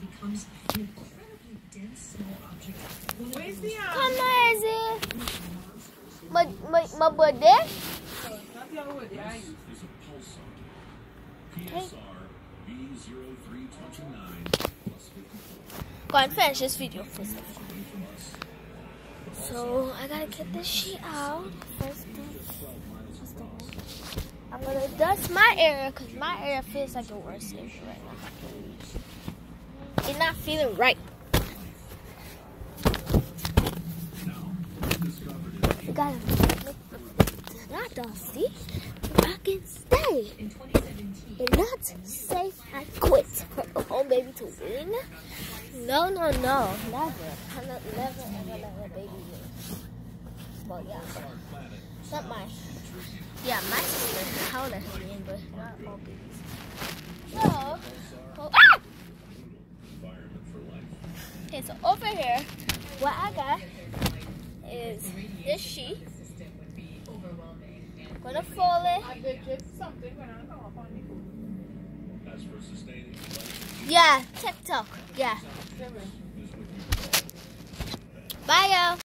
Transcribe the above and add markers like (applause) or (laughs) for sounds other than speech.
becomes an incredibly dense small object. Where's the the um? Come on, is it? My, my, my birthday? Not the other word. This is a pulsar. PSR B0329 plus 54. Go and finish this video first. Away us. So I gotta get this shit out. First thing. first thing. I'm gonna dust my area because my area feels like the worst area right now. It's not feeling right. We gotta make not dusty. I can stay. in 2017. It's not safe. I quit for (laughs) oh, a baby to win. No, no, no, never. I'm not never ever let a baby win. Well, yeah, not mine. Yeah, my sister, how let her win, but not all babies. Okay, so over here, what I got is this sheet. Gonna fold it. Yeah, TikTok. Yeah. Bye, y'all.